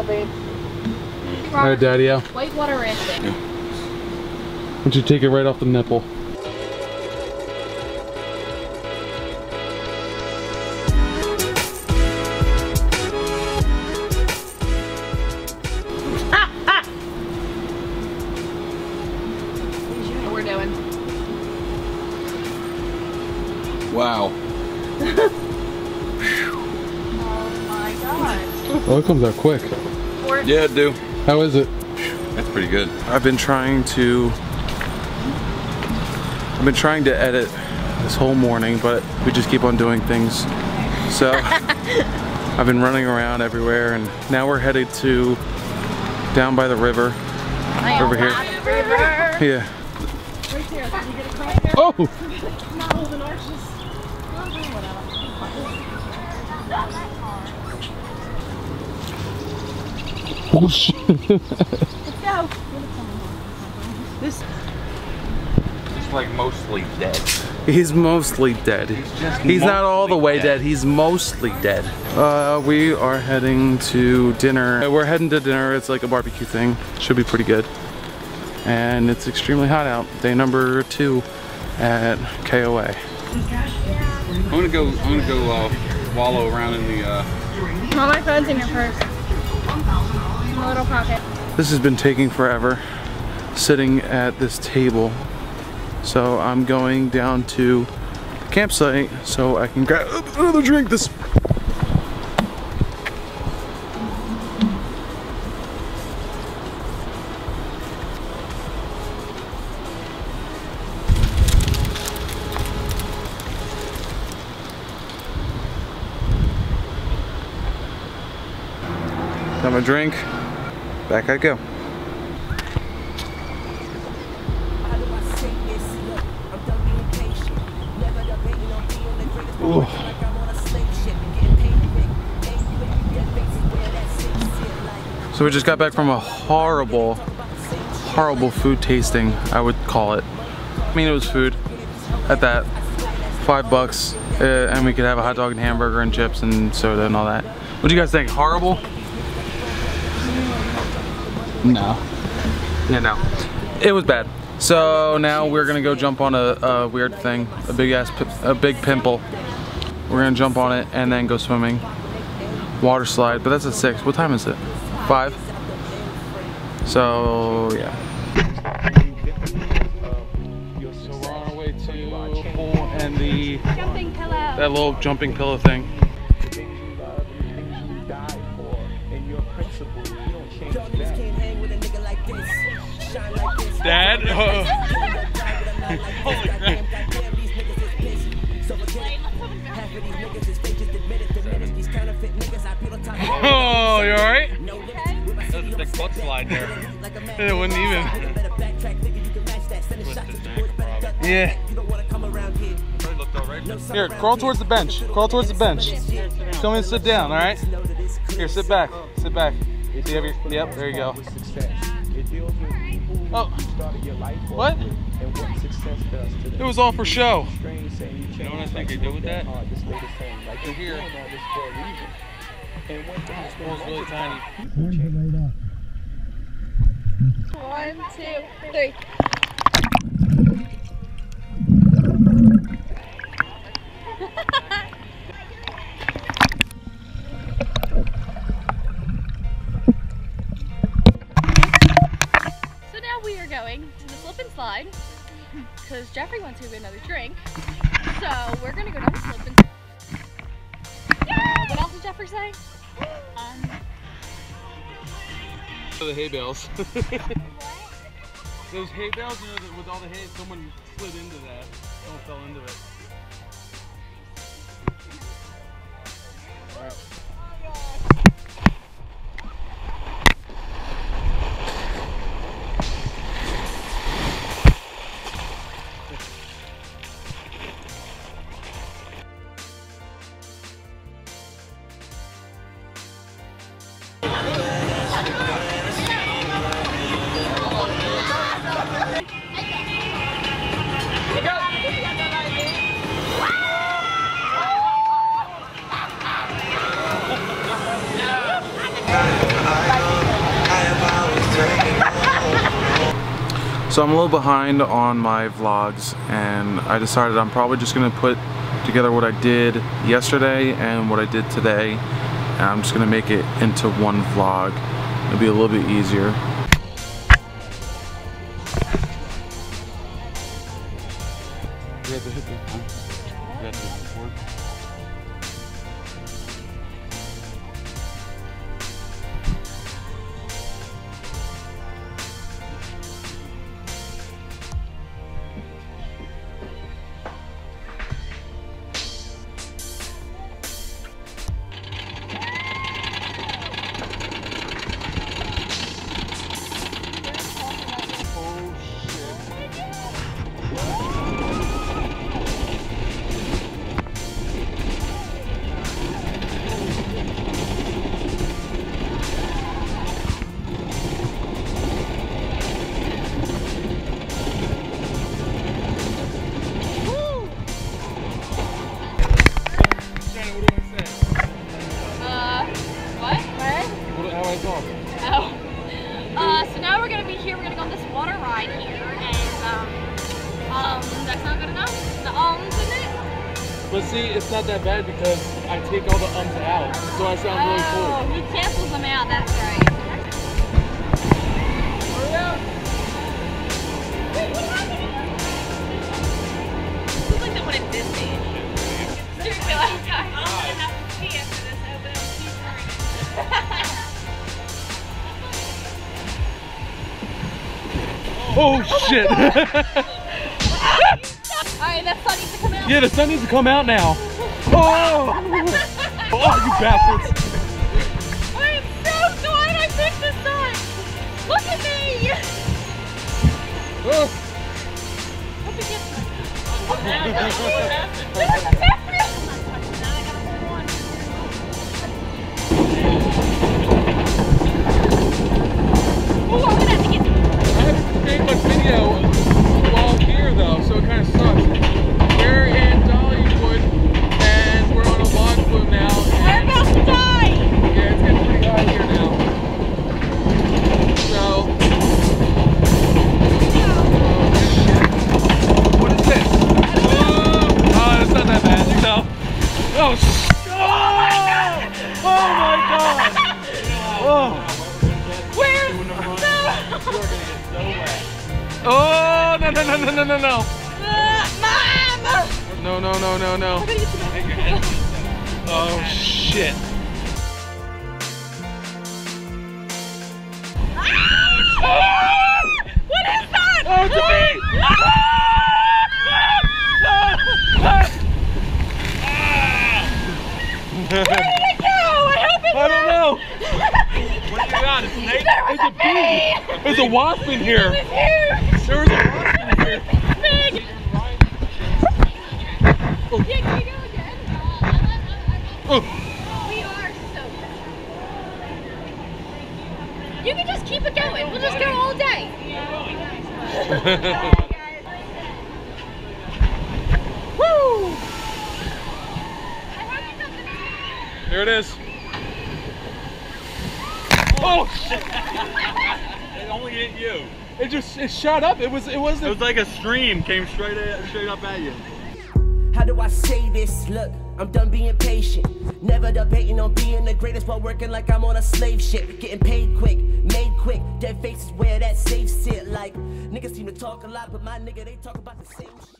well, babe. All right, Daddy, yeah. Whitewater rafting. Why don't you take it right off the nipple? We're doing. Wow. Oh my god. Oh, it comes out quick. Yeah, do. How is it? That's pretty good. I've been trying to I've been trying to edit this whole morning, but we just keep on doing things. So I've been running around everywhere and now we're headed to down by the river. Over here. River. Yeah. Oh! Oh shit. This It's like mostly dead. He's mostly dead. He's, not all the way dead. dead. He's mostly dead. Uh, we are heading to dinner. Uh, We're heading to dinner. It's like a barbecue thing. Should be pretty good. And it's extremely hot out. Day number two at KOA. I'm gonna go. I'm gonna go uh, wallow around in the. Uh, All my phone's in your purse. My little pocket. This has been taking forever sitting at this table. So I'm going down to the campsite so I can grab another drink. This Got my drink. Back I go. So we just got back from a horrible, horrible food tasting, I would call it. I mean, it was food at that. Five bucks, uh, and we could have a hot dog and hamburger and chips and soda and all that. What do you guys think? Horrible? No. Yeah, no. It was bad. So now we're gonna go jump on a, a weird thing, a big ass, a big pimple. We're gonna jump on it and then go swimming. Water slide, but that's at six. What time is it? Five. So yeah. So we're on our way to a pool and the Jumping pillow. that little jumping pillow thing. Dad. oh, you alright? there's a big butt slide there. It wasn't even. Yeah. Probably looked alright. Here, crawl towards the bench. Crawl towards the bench. Come and sit down, alright? Here, sit back. Sit back. You have your, yep, there you go. Oh. What? It was all for show. You know what I think they do with that? They're here. This pool's really tiny. One, two, three. So slide because Jeffrey wants to get another drink. So we're gonna go down the slip and Yeah! What else did Jeffrey say? Um, The hay bales. Those hay bales, you know, that with all the hay, someone slid into that. Someone fell into it. So I'm a little behind on my vlogs and I decided I'm probably just gonna put together what I did yesterday and what I did today and I'm just gonna make it into one vlog. It'll be a little bit easier. Have to hit have to hit What? How I talk? Oh. Uh, so now we're gonna be here. We're gonna go on this water ride here, and um, um, that's not good enough. The ums in it. But see, it's not that bad because I take all the ums out, so I sound really Oh, cool. he cancels them out. That's right. Oh shit! Alright, that sun needs to come out. yeah, the sun needs to come out now. Oh! Oh, you bastards! I am so glad I picked the sun. Look at me. Oh. Hope it gets I have my video while here though, so it kind of sucks. We're in Dollywood, and we're on a log flume now. We're about to die. yeah, it's getting pretty hot here now. So. What is this? Oh, oh, it's not that bad. No. Oh, sh- oh! Oh my god! Oh. Where's Oh no no no no no no no mom? no no no no no I'm gonna get to the oh shit What is that? oh it's a bee Where did it go? I hope it's I don't know You got? A snake? There was It's a bee there's a wasp in here huge. there was a wasp in here Big. Oh. Yeah, can we go again? oh We are so bad. You can just keep it going. We'll just go all day. Woo! there it is oh shit It only hit you. it just it shot up it was it It wasn't It was like a stream came straight at, straight up at you. How do I say this? Look, I'm done being patient. Never debating on being the greatest while working like I'm on a slave ship. Getting paid quick, made quick. Dead faces where that safe sit. Like, niggas seem to talk a lot, but my nigga, they talk about the same shit.